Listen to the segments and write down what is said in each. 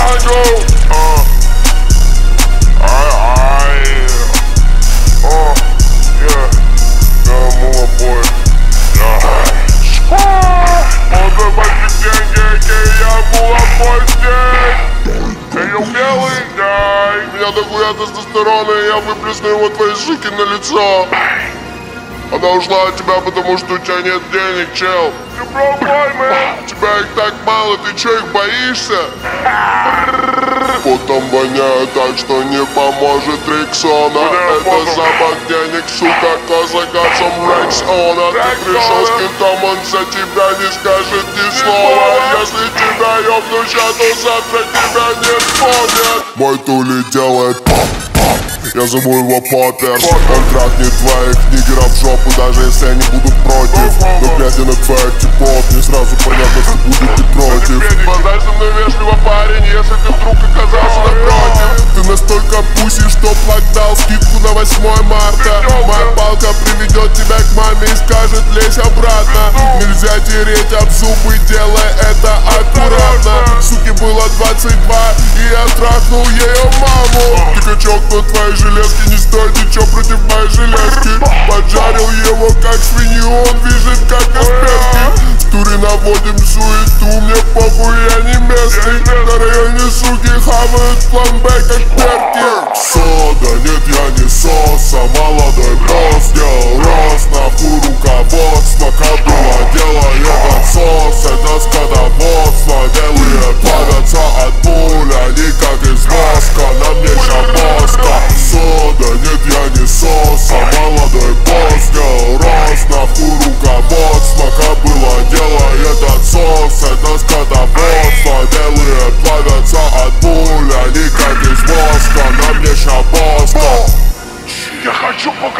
Uh. Здесь. Эй, yo, белый, дай. Меня дохуя тестостерона, я выплесну его твоей жики на лицо. Она ушла от тебя, потому что у тебя нет денег, чел. Boy, man. У тебя их так мало, ты чё, их боишься? Потом воняет так, что не поможет Риксона. Это запах денег, сука, козакацом Рексона Ты пришел с кентом, он за тебя не скажет ни слова. Если тебя ёбну ща, то завтра тебя не вспомнят. Мой тули делает пап я зову его Попперс Он трахнет твоих нигеров в жопу, даже если они будут против. Но глядя на твоих типов, мне сразу понятно, что будете против. Подай со мной вежливо, парень, если ты вдруг оказался напротив. Ты настолько пуси, что плак дал скидку на 8 марта. Моя палка приведет тебя к маме и скажет, лезь обратно. Нельзя тереть об зубы, делай это аккуратно. Суке было 22, и я трахнул ее Ты качок, но твои железки не стоит ничего против моей железки? Поджарил его как свинью, он вяжет как асперски В туре наводим суету, мне похуй, я не местный. На районе суки хавают фламбе как перки. Сода, нет, я не соса, молодой босс Делал рост, нахуй руководство, как было дело этот сос Это скотоводство, белые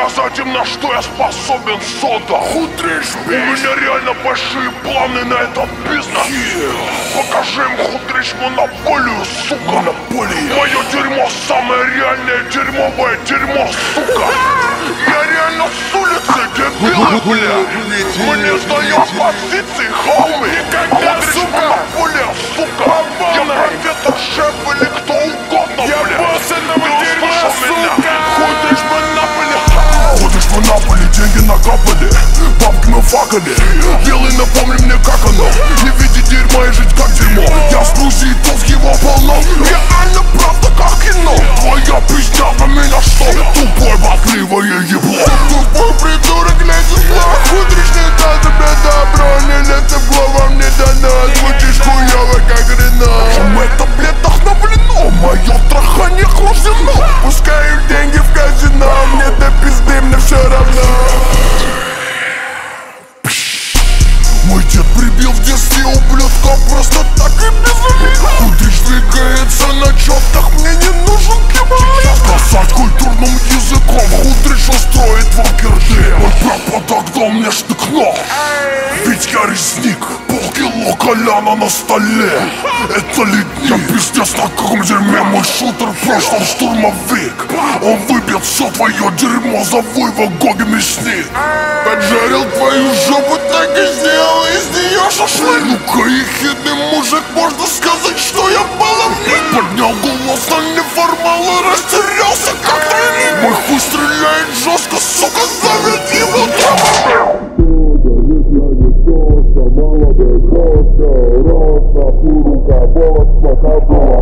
показать им, на что я способен, сода. Худришь, У меня реально большие планы на этот бизнес. Покажи им, худришь, монополию, сука. Монополия. Мое дерьмо самое реальное дерьмовое дерьмо, сука. Я реально с улицы, дебилы, бля. Мне сдаешь позиции, хоуми Худришь, монополия, деньги накапали Бабки мы факали. Белый, напомни мне, как оно. Не видеть дерьма и жить как дерьмо. Я с Грузии, тут его полно. Реально правда, как кино Твоя пизня на меня что? Тупое бахливое ебло Тупой Мой дед прибил в детстве ублюдка Просто так и без Худришь двигается на чёртах Мне не нужен киборг Сказать культурным коляна на столе. Это ледник Я пиздец на каком дерьме Мой шутер в прошлом штурмовик. Он выбьет все твое дерьмо Зову его Гоги Мясник. Поджарил твою жопу, так и сделал из нее шашлык. Ну-ка, ехидный мужик, можно сказать, что я баловник. Поднял голос на неформал и растерялся, как тройник Мой хуй стреляет жестко, на куру кабот, пока было.